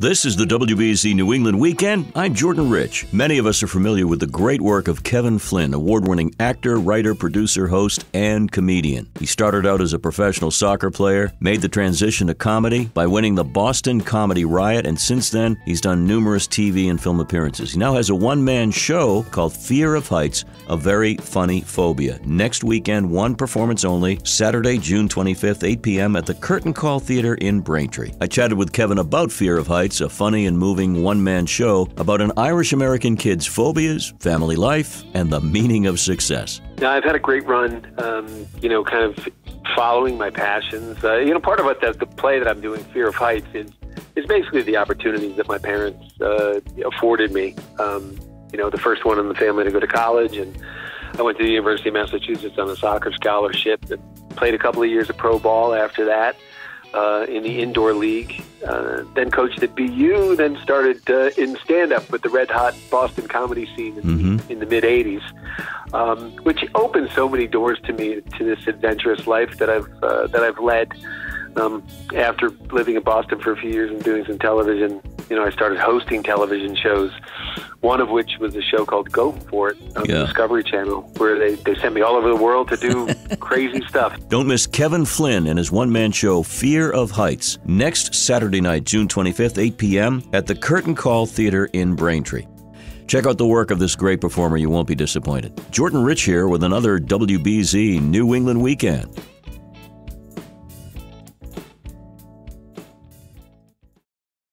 This is the WBZ New England Weekend. I'm Jordan Rich. Many of us are familiar with the great work of Kevin Flynn, award winning actor, writer, producer, host, and comedian. He started out as a professional soccer player, made the transition to comedy by winning the Boston Comedy Riot, and since then, he's done numerous TV and film appearances. He now has a one man show called Fear of Heights, a very funny phobia. Next weekend, one performance only, Saturday, June 25th, 8 p.m. at the Curtain Call Theater in Braintree. I chatted with Kevin about Fear of Heights a funny and moving one man show about an Irish American kid's phobias, family life, and the meaning of success. Now, I've had a great run, um, you know, kind of following my passions. Uh, you know, part of what the, the play that I'm doing, Fear of Heights, is, is basically the opportunities that my parents uh, afforded me. Um, you know, the first one in the family to go to college, and I went to the University of Massachusetts on a soccer scholarship and played a couple of years of pro ball after that uh, in the indoor league. Uh, then coached at BU. Then started uh, in stand up with the red hot Boston comedy scene in, mm-hmm. in the mid '80s, um, which opened so many doors to me to this adventurous life that I've uh, that I've led. Um, after living in Boston for a few years and doing some television, you know, I started hosting television shows. One of which was a show called Go For It on yeah. the Discovery Channel, where they, they sent me all over the world to do crazy stuff. Don't miss Kevin Flynn and his one man show, Fear of Heights, next Saturday night, June 25th, 8 p.m., at the Curtain Call Theater in Braintree. Check out the work of this great performer. You won't be disappointed. Jordan Rich here with another WBZ New England Weekend.